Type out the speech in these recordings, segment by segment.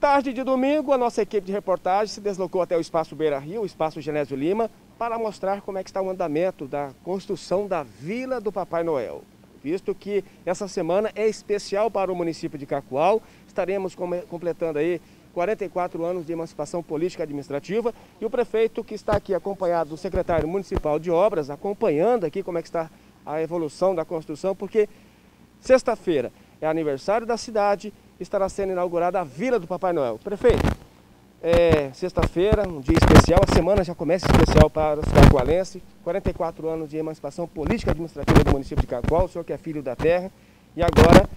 Tarde de domingo, a nossa equipe de reportagem se deslocou até o Espaço Beira Rio, o Espaço Genésio Lima, para mostrar como é que está o andamento da construção da Vila do Papai Noel. Visto que essa semana é especial para o município de Cacoal, estaremos completando aí 44 anos de emancipação política administrativa e o prefeito que está aqui acompanhado do secretário municipal de obras, acompanhando aqui como é que está a evolução da construção, porque sexta-feira é aniversário da cidade estará sendo inaugurada a Vila do Papai Noel. Prefeito, é sexta-feira, um dia especial, a semana já começa especial para os cacoalenses, 44 anos de emancipação política administrativa do município de Cacoal, o senhor que é filho da terra, e agora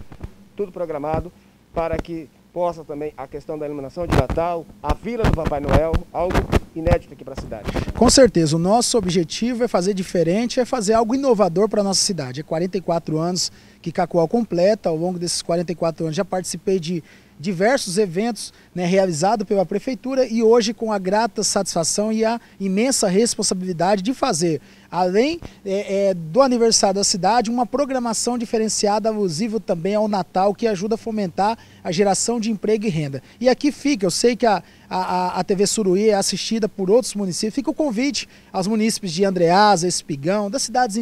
tudo programado para que possa também a questão da iluminação de Natal, a Vila do Papai Noel, algo inédito aqui para a cidade. Com certeza, o nosso objetivo é fazer diferente, é fazer algo inovador para a nossa cidade. É 44 anos que Cacoal completa, ao longo desses 44 anos já participei de diversos eventos né, realizados pela Prefeitura e hoje com a grata satisfação e a imensa responsabilidade de fazer, além é, é, do aniversário da cidade, uma programação diferenciada alusiva também ao Natal que ajuda a fomentar a geração de emprego e renda. E aqui fica, eu sei que a, a, a TV Suruí é assistida por outros municípios, fica o convite aos munícipes de Andreasa, Espigão, das cidades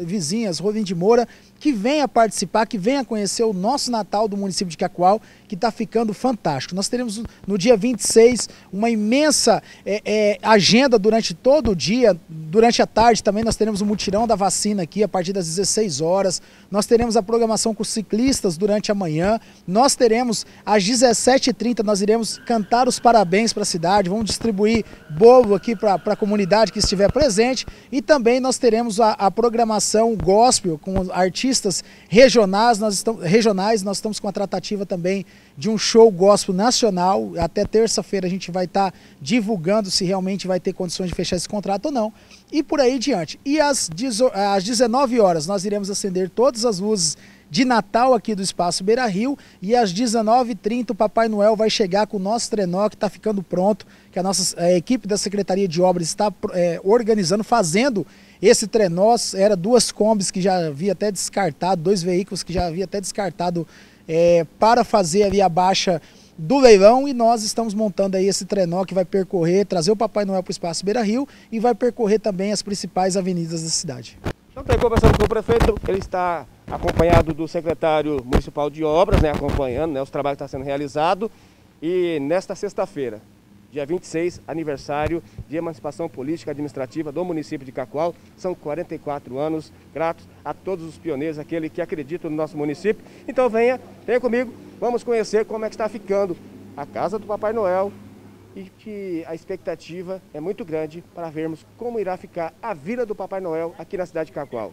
vizinhas, Rolim de Moura, que venha participar, que venha conhecer o nosso Natal do município de Cacoal, que está ficando fantástico. Nós teremos no dia 26 uma imensa é, é, agenda durante todo o dia, durante a tarde também nós teremos o mutirão da vacina aqui a partir das 16 horas, nós teremos a programação com ciclistas durante a manhã, nós teremos às 17h30, nós iremos cantar os parabéns para a cidade, vamos distribuir bolo aqui para a comunidade que estiver presente e também nós teremos a, a programação gospel com artistas regionais, nós estamos, regionais, nós estamos com a tratativa também de um show gospel nacional. Até terça-feira a gente vai estar tá divulgando se realmente vai ter condições de fechar esse contrato ou não. E por aí diante. E às, às 19 horas nós iremos acender todas as luzes de Natal aqui do Espaço Beira Rio e às 19h30 o Papai Noel vai chegar com o nosso trenó que está ficando pronto, que a nossa a equipe da Secretaria de Obras está é, organizando, fazendo esse trenó. Era duas combis que já havia até descartado, dois veículos que já havia até descartado é, para fazer ali a baixa do leilão e nós estamos montando aí esse trenó que vai percorrer, trazer o Papai Noel para o Espaço Beira Rio e vai percorrer também as principais avenidas da cidade. Então, estou conversando com o prefeito, ele está acompanhado do secretário municipal de obras, né, acompanhando né, os trabalhos que estão sendo realizados. E nesta sexta-feira, dia 26, aniversário de emancipação política administrativa do município de Cacoal. São 44 anos, gratos a todos os pioneiros, aquele que acredita no nosso município. Então venha, venha comigo, vamos conhecer como é que está ficando a casa do Papai Noel e que a expectativa é muito grande para vermos como irá ficar a Vila do Papai Noel aqui na cidade de Cacoal.